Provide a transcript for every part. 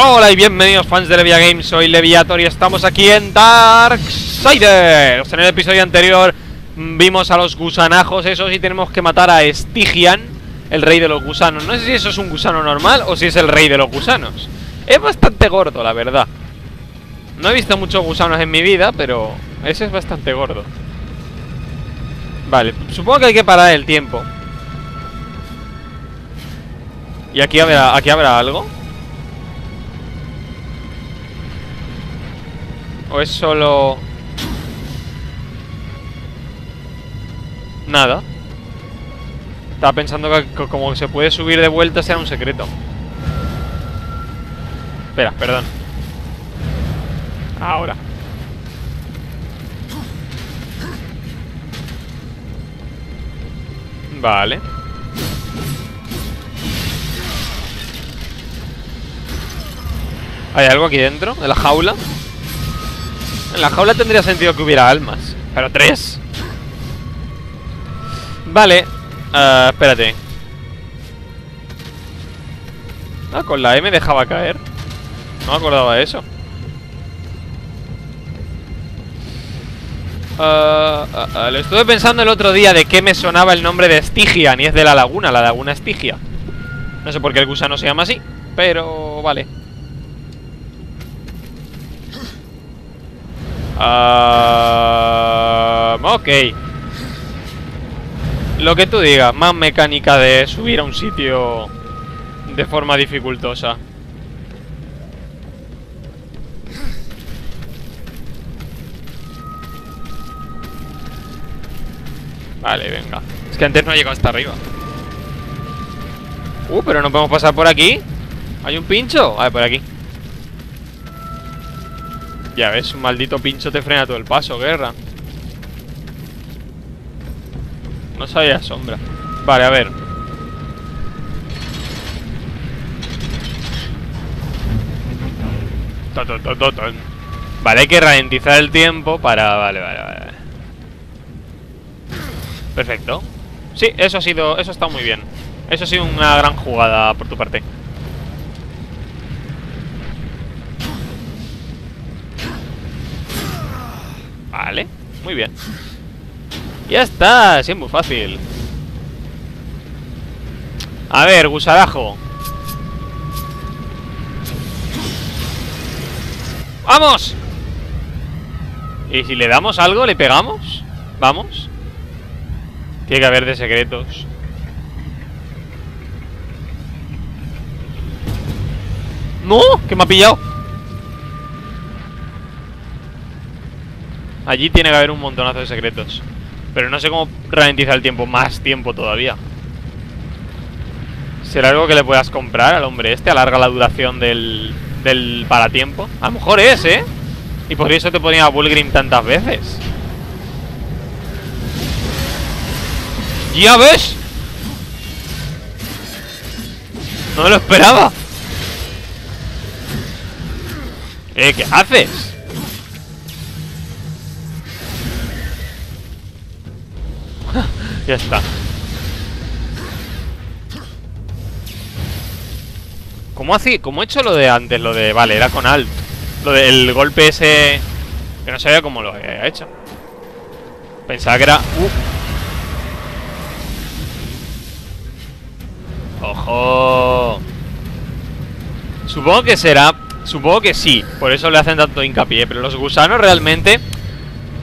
Hola y bienvenidos fans de Levia Games, soy Leviator y estamos aquí en Darksiders. En el episodio anterior mm, vimos a los gusanajos esos y tenemos que matar a Stygian, el rey de los gusanos. No sé si eso es un gusano normal o si es el rey de los gusanos. Es bastante gordo, la verdad. No he visto muchos gusanos en mi vida, pero ese es bastante gordo. Vale, supongo que hay que parar el tiempo. ¿Y aquí habrá, aquí habrá algo? ¿O es solo...? Nada Estaba pensando que, como se puede subir de vuelta sea un secreto Espera, perdón Ahora Vale ¿Hay algo aquí dentro? ¿De la jaula? En la jaula tendría sentido que hubiera almas Pero tres. Vale uh, Espérate. Ah, con la M dejaba caer. No me acordaba de eso. Uh, uh, Lo estuve pensando el otro día De qué me sonaba el nombre de Stygian Y es de la laguna, la laguna Estigia No sé por qué el gusano se llama así Pero vale Uh, ok. Lo que tú digas, más mecánica de subir a un sitio de forma dificultosa. Vale, venga. Es que antes no ha llegado hasta arriba. Uh, pero no podemos pasar por aquí. ¿Hay un pincho? ver, por aquí. Ya ves, un maldito pincho te frena todo el paso, guerra. No sabía sombra. Vale, a ver. Vale, hay que ralentizar el tiempo para... Vale, vale, vale Perfecto. Sí, eso ha sido... Eso ha estado muy bien. Eso ha sido una gran jugada por tu parte Vale, muy bien Ya está, sí, es muy fácil A ver, gusarajo ¡Vamos! ¿Y si le damos algo, le pegamos? ¿Vamos? Tiene que haber de secretos ¡No! ¡Que me ha pillado! Allí tiene que haber un montonazo de secretos Pero no sé cómo ralentizar el tiempo Más tiempo todavía ¿Será algo que le puedas comprar al hombre este? Alarga la duración del, del paratiempo A lo mejor es, ¿eh? Y por eso te ponía Bullgrim tantas veces ¡Ya ves! No me lo esperaba ¿Eh? ¿Qué haces? Ya está ¿Cómo, hace, ¿Cómo he hecho lo de antes? Lo de... Vale, era con alt Lo del golpe ese... Que no sabía cómo lo había hecho Pensaba que era... Uh. ¡Ojo! Supongo que será... Supongo que sí Por eso le hacen tanto hincapié Pero los gusanos realmente...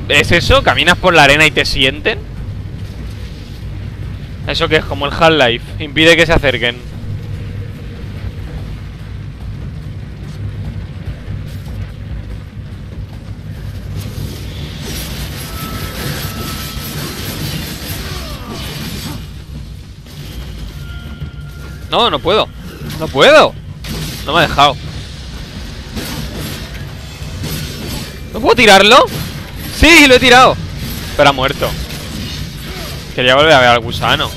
¿Es eso? ¿Caminas por la arena y te sienten? Eso que es como el Half-Life. Impide que se acerquen. No, no puedo. No puedo. No me ha dejado. ¿No puedo tirarlo? Sí, lo he tirado. Pero ha muerto. Quería volver a ver al gusano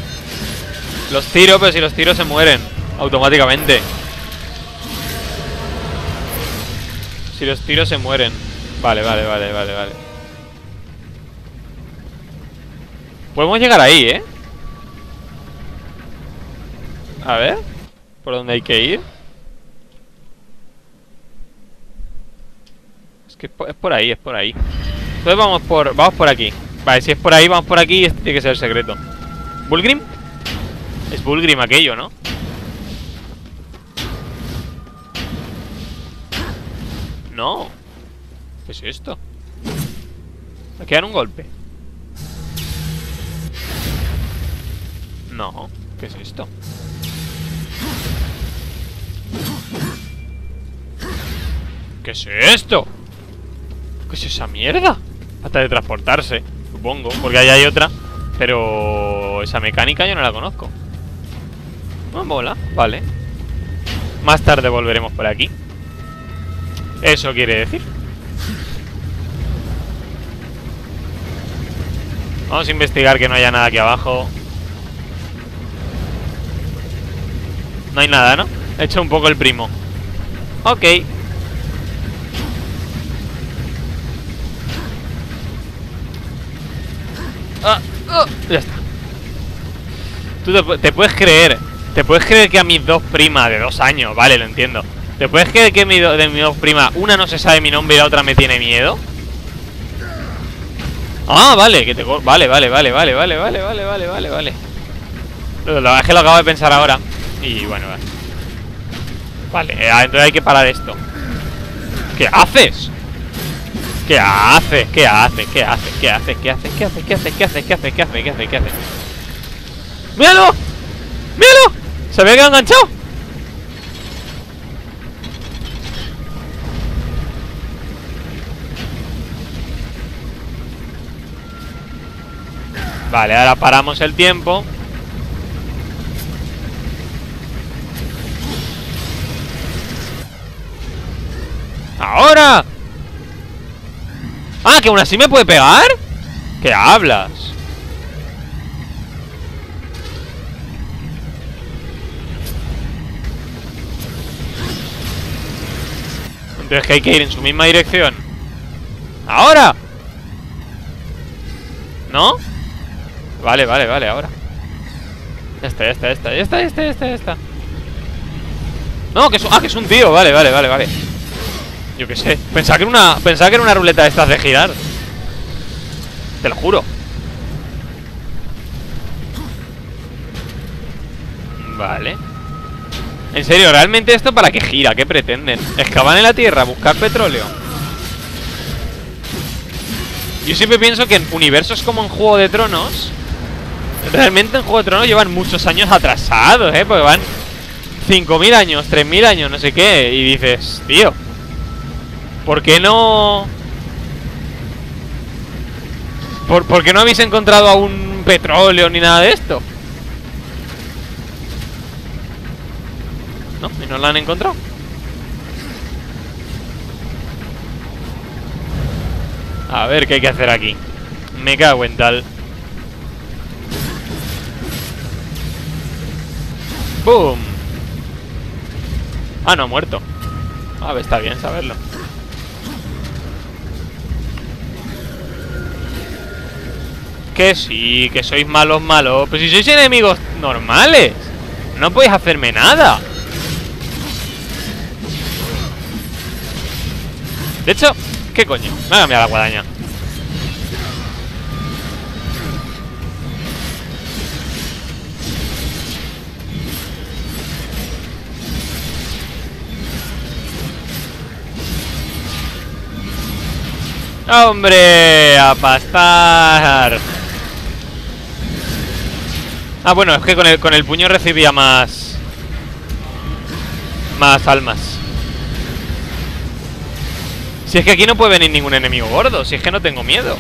Los tiro, pero si los tiros se mueren Automáticamente Si los tiros se mueren Vale, vale, vale, vale, vale Podemos llegar ahí, ¿eh? A ver ¿Por dónde hay que ir? que es por, es por ahí, es por ahí. Entonces vamos por, vamos por aquí. Vale, si es por ahí, vamos por aquí y este tiene que ser el secreto. ¿Bulgrim? Es Bulgrim aquello, ¿no? No. ¿Qué es esto? Me quedan un golpe. No. ¿Qué es esto? ¿Qué es esto? ¿Qué es esa mierda? Hasta de transportarse, supongo Porque ahí hay otra Pero esa mecánica yo no la conozco. No mola, vale. Más tarde volveremos por aquí. Eso quiere decir. Vamos a investigar que no haya nada aquí abajo. No hay nada, ¿no? He hecho un poco el primo. Ok Ah, ah, ya está. Tú te, puedes creer. Te puedes creer que a mis dos primas de dos años, vale, lo entiendo. ¿Te puedes creer que de mis dos primas, una no se sabe mi nombre y la otra me tiene miedo? Ah, vale, que te vale, vale, vale, vale, vale, vale, vale, vale, vale, vale. Verdad es que lo acabo de pensar ahora. Y bueno, vale. Vale, entonces hay que parar esto. ¿Qué haces? ¿Qué hace? ¿Qué hace? ¿Qué hace? ¿Qué hace? ¿Qué hace? ¿Qué hace? ¿Qué hace? ¿Qué hace? ¿Qué hace? ¿Qué hace? ¿Qué hace? ¿Qué hace? ¡Míralo! ¡Míralo! Se había quedado enganchado Vale, ahora paramos el tiempo ¡Ahora! Ah, que aún así me puede pegar ¿Qué hablas? Entonces que hay que ir en su misma dirección ¡Ahora! ¿No? Vale, vale, vale, ahora Ya está, ya está, ya está, ya. No, ah, que es un tío, vale, vale, vale, vale yo qué sé. Pensaba que era una. Pensaba que era una ruleta de estas de girar. Te lo juro. Vale. En serio, ¿realmente esto para qué gira? ¿Qué pretenden? ¿Excavar en la tierra? ¿Buscar petróleo? Yo siempre pienso que en universos como en Juego de Tronos Realmente en Juego de Tronos llevan muchos años atrasados, ¿eh? Porque van 5.000 años, 3.000 años, no sé qué Y dices, tío ¿Por qué no...? ¿Por, qué no habéis encontrado aún petróleo ni nada de esto? ¿No? ¿Y no lo han encontrado? A ver qué hay que hacer aquí Me cago en tal ¡Boom! Ah, no, muerto A ver, está bien saberlo Que sí, que sois malos, malos Pero si sois enemigos normales No podéis hacerme nada De hecho, ¿qué coño? Me ha cambiado la guadaña ¡Hombre! ¡A pastar! Ah, bueno, es que con el, con el puño recibía más... Más almas Si es que aquí no puede venir ningún enemigo gordo Si es que no tengo miedo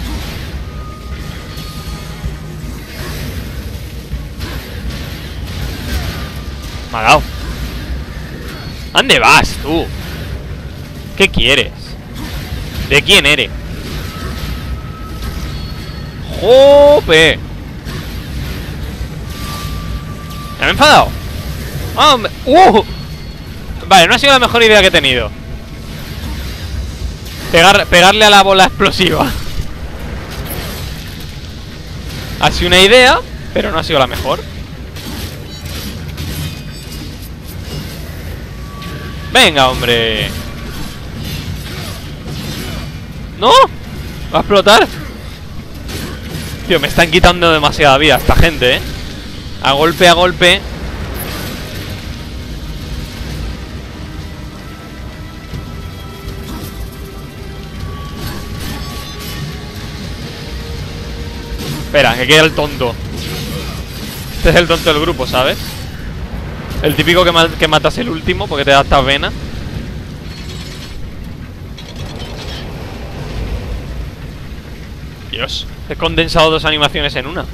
dado ¿Dónde vas, tú? ¿Qué quieres? ¿De quién eres? ¡Jope! ¿Me he enfadado? ¡Uh! Vale, no ha sido la mejor idea que he tenido Pegarle a la bola explosiva Ha sido una idea Pero no ha sido la mejor Venga, hombre ¡No! ¡Va a explotar! Tío, me están quitando demasiada vida esta gente, ¿eh? A golpe, a golpe. Espera, que queda el tonto. Este es el tonto del grupo, ¿sabes? El típico que, que matas el último porque te da esta vena. Dios, he condensado dos animaciones en una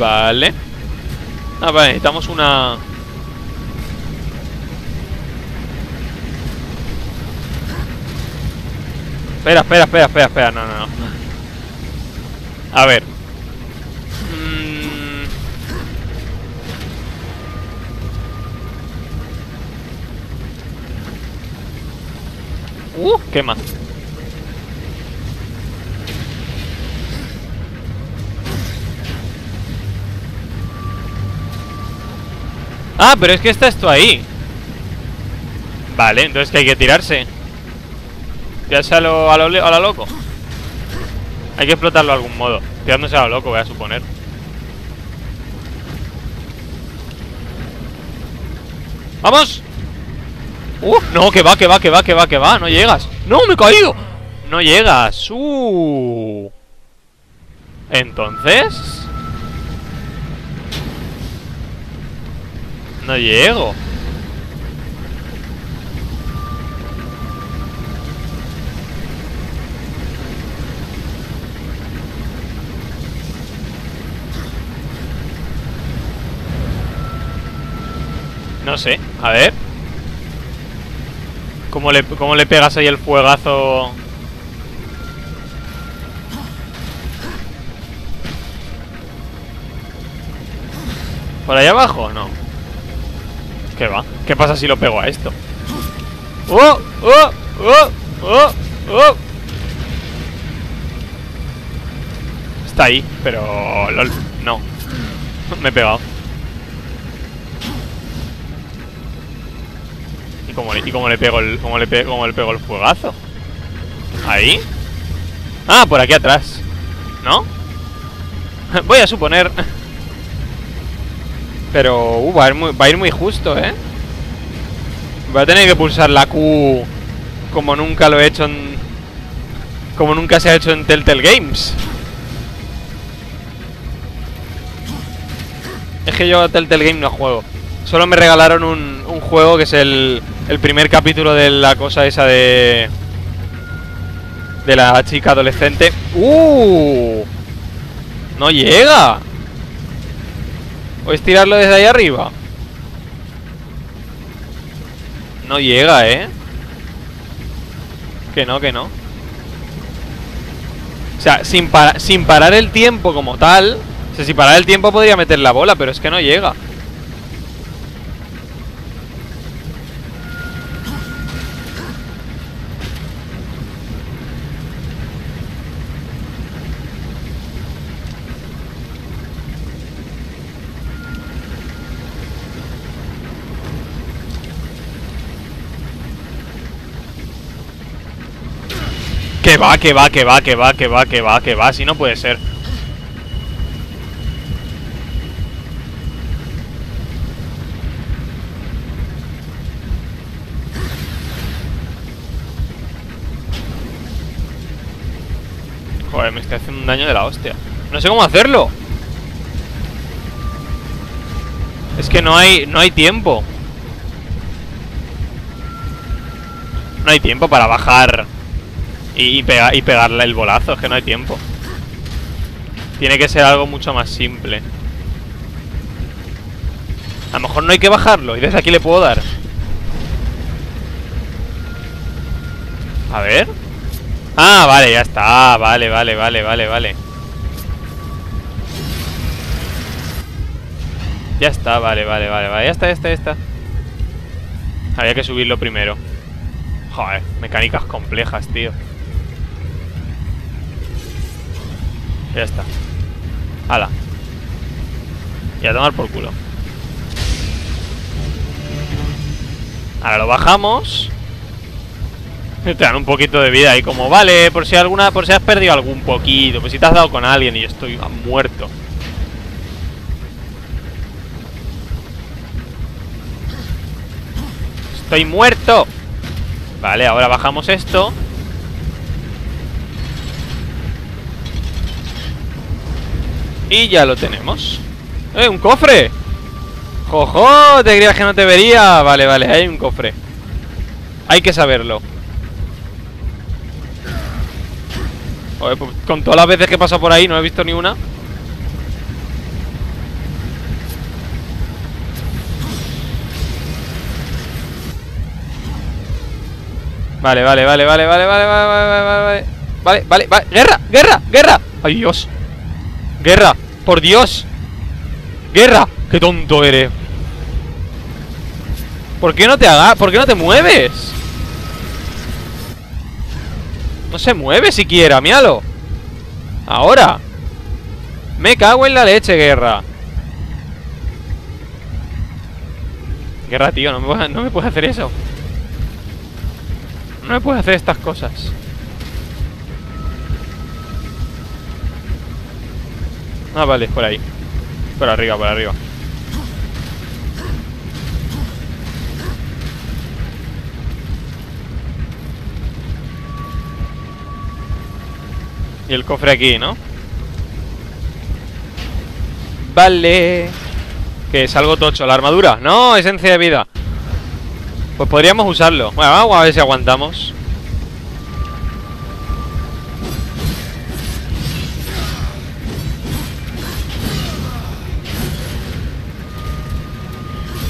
Vale. Ah, vale, necesitamos una... Espera, espera, espera, espera, espera, no, no, no. A ver. Mm. Uh, quema Ah, pero es que está esto ahí Vale, entonces que hay que tirarse Tirarse a lo, a lo, a lo loco Hay que explotarlo de algún modo Tirándose a lo loco, voy a suponer ¡Vamos! ¡Uh! No, que va, que va, que va, que va, que va No llegas ¡No, me he caído! No llegas ¡Uh! Entonces... No llego. No sé, a ver ¿Cómo le, cómo le pegas ahí el fuegazo? ¿Por ahí abajo? No ¿Qué va? ¿Qué pasa si lo pego a esto? ¡Oh! ¡Oh! ¡Oh! ¡Oh! ¡Oh! Está ahí, pero... no Me he pegado ¿Y cómo le, y cómo le pego el... Cómo le, cómo le pego el fuegazo? ¿Ahí? Ah, por aquí atrás ¿No? Voy a suponer pero uh, va, a ir muy, justo, ¿eh? Voy a tener que pulsar la Q como nunca lo he hecho en... Como nunca se ha hecho en Telltale Games. Es que yo a Telltale Games no juego. Solo me regalaron un, un juego que es el, el primer capítulo de la cosa esa de... De la chica adolescente. ¡Uh! ¡No llega! ¿O tirarlo desde ahí arriba? No llega, ¿eh? Que no, que no O sea, sin, sin parar el tiempo como tal O sea, si parar el tiempo podría meter la bola Pero es que no llega Que va, que va, que va, que va, que va, que va, que va, si no puede ser. Joder, me estoy haciendo un daño de la hostia. No sé cómo hacerlo. Es que no hay, no hay tiempo. No hay tiempo para bajar y, pegarle el bolazo, es que no hay tiempo. Tiene que ser algo mucho más simple. A lo mejor no hay que bajarlo y desde aquí le puedo dar. A ver. Ah, vale, ya está. Vale, vale, vale, vale, vale. Ya está, vale, vale, vale, vale. Ya está, ya está, está. Había que subirlo primero. Joder, mecánicas complejas, tío. Ya está. Hala. Y a tomar por culo. Ahora lo bajamos. Te dan un poquito de vida y como vale, por si alguna, por si has perdido algún poquito, pues si te has dado con alguien y estoy muerto. Estoy muerto. Vale, ahora bajamos esto. Y ya lo tenemos. ¡Eh, un cofre! ¡Jojo! Te creías que no te vería. Vale, vale, hay un cofre. Hay que saberlo. Pues, con todas las veces que he pasado por ahí no he visto ni una. Vale, vale, vale, vale, vale, vale, vale, vale, vale, vale, vale, vale, guerra, guerra, guerra. Ay Dios. Guerra, por Dios. Guerra, qué tonto eres. ¿Por qué no te hagas? ¿Por qué no te mueves? No se mueve siquiera, míralo Ahora Me cago en la leche, guerra Guerra, tío, no me, no me puedes hacer eso No me puedes hacer estas cosas Ah, vale, por ahí. Por arriba, por arriba. Y el cofre aquí, ¿no? Vale. Que es algo tocho, la armadura. No, esencia de vida. Pues podríamos usarlo. Bueno, vamos a ver si aguantamos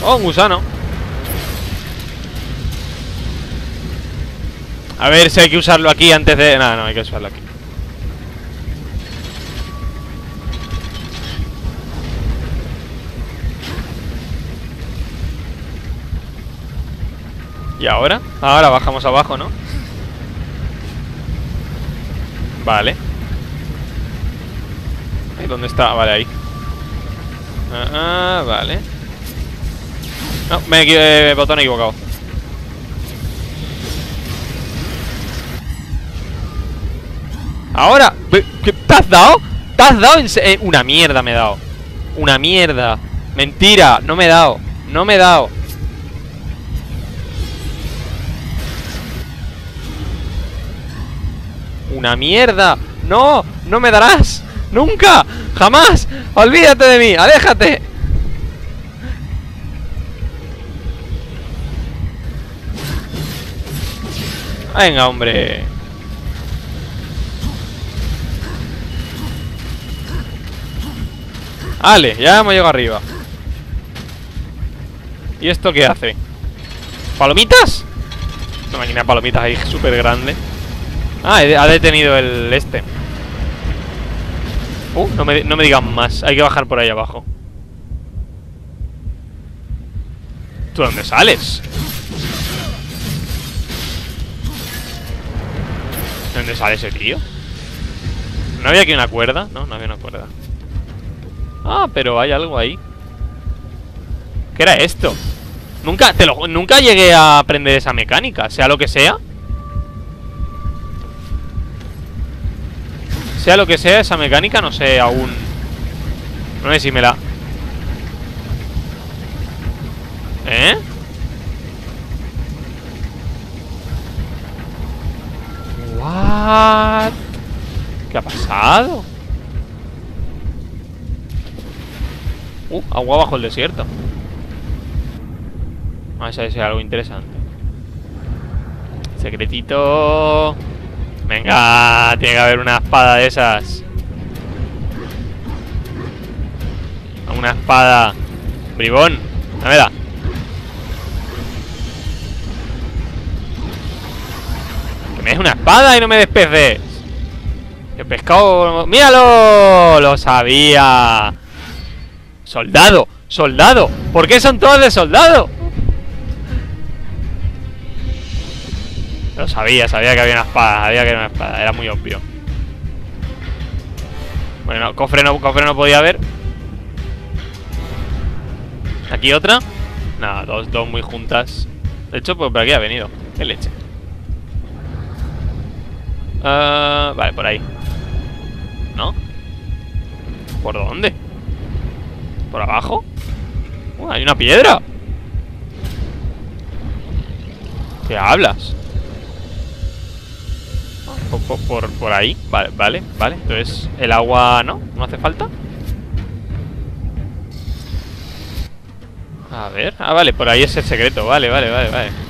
Oh, un gusano A ver si hay que usarlo aquí antes de... Nada, no, hay que usarlo aquí ¿Y ahora? Ahora bajamos abajo, ¿no? Vale ¿Dónde está? Vale, ahí Ah, vale No, me he eh, botón equivocado. Ahora ¿Qué, ¿Te has dado? ¿Te has dado en eh, Una mierda me he dado. Una mierda. Mentira, no me he dado. No me he dado. Una mierda. No, no me darás. Nunca, jamás. Olvídate de mí, aléjate Venga, hombre Vale, ya hemos llegado arriba ¿Y esto qué hace? ¿Palomitas? Una máquina de palomitas ahí súper grande Ah, ha detenido el este Uh, no me, no me digan más Hay que bajar por ahí abajo ¿Tú dónde sales? ¿Dónde sale ese tío? ¿No había aquí una cuerda? No, no había una cuerda Ah, pero hay algo ahí ¿Qué era esto? Nunca, te lo, nunca llegué a aprender esa mecánica Sea lo que sea Sea lo que sea esa mecánica, no sé aún No sé si me la... ¿Eh? ¿Qué ha pasado? Uh, agua bajo el desierto. Vamos a ver si hay algo interesante. Secretito. Venga, tiene que haber una espada de esas. Una espada. Bribón, dámela me des una espada y no me despeces Que pescado... ¡Míralo! Lo sabía Soldado, soldado ¿Por qué son todos de soldado? Lo sabía, sabía que había una espada Sabía que era una espada, era muy obvio Bueno, cofre no, cofre no podía haber ¿Aquí otra? Nada, dos, dos muy juntas De hecho, pues por aquí ha venido. Qué leche. Ah, vale, por ahí. ¿No? ¿Por dónde? ¿Por abajo? Uh, hay una piedra. ¿Qué hablas? Por, por, por, ahí, vale, vale, vale Entonces, el agua, ¿no? ¿No hace falta? A ver, ah, vale, por ahí es el secreto Vale, vale, vale, vale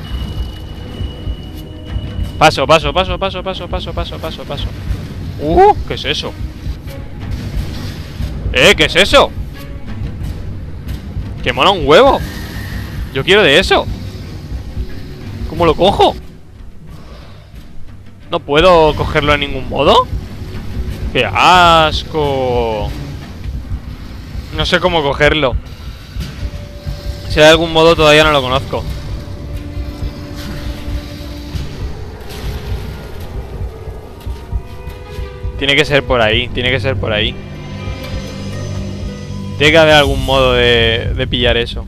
Paso, paso, paso, paso, paso, paso, paso, paso, paso Uh, ¿qué es eso? Eh, ¿qué es eso? Que mola un huevo Yo quiero de eso ¿Cómo lo cojo? ¿No puedo cogerlo de ningún modo? ¡Qué asco! No sé cómo cogerlo Si hay algún modo todavía no lo conozco Tiene que ser por ahí, tiene que ser por ahí Tiene que haber algún modo de, de pillar eso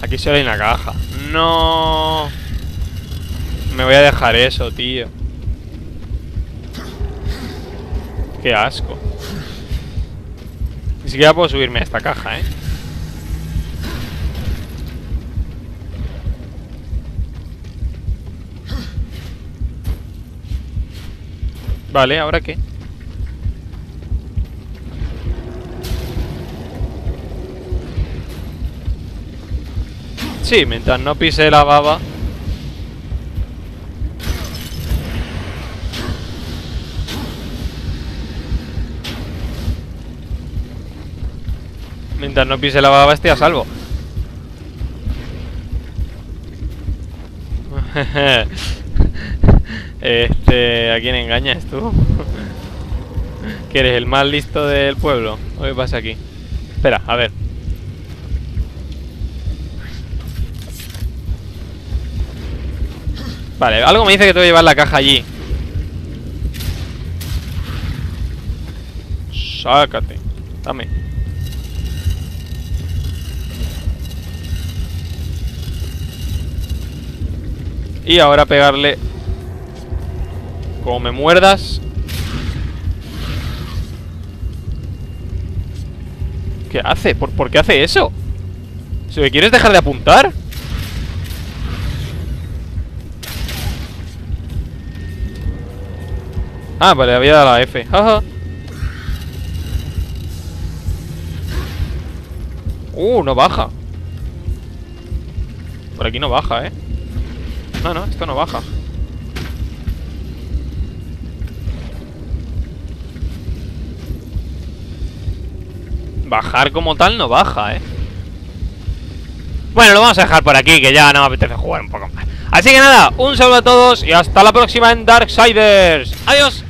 Aquí solo hay una caja. No. Me voy a dejar eso, tío. Qué asco. Ni siquiera puedo subirme a esta caja, ¿eh? Vale, ¿ahora qué? Sí, mientras no pise la baba. Mientras no pise la baba estoy a salvo. este, ¿a quién engañas tú? ¿Que eres el más listo del pueblo? ¿O qué pasa aquí? Espera, a ver. Vale, algo me dice que tengo que llevar la caja allí Sácate Dame Y ahora pegarle Como me muerdas ¿Qué hace? ¿Por, ¿Por qué hace eso? ¿Si me quieres dejar de apuntar? Ah, vale, había dado la F. Jaja. Uh, no baja. Por aquí no baja, ¿eh? No, no, esto no baja. Bajar como tal no baja, ¿eh? Bueno, lo vamos a dejar por aquí, que ya no me apetece jugar un poco más. Así que nada, un saludo a todos y hasta la próxima en Darksiders. Adiós.